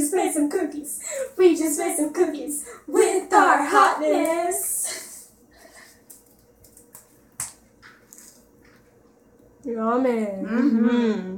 just made some cookies. We just made some cookies with our hotness. Yummy. Eh. Mm-hmm. mm-hmm.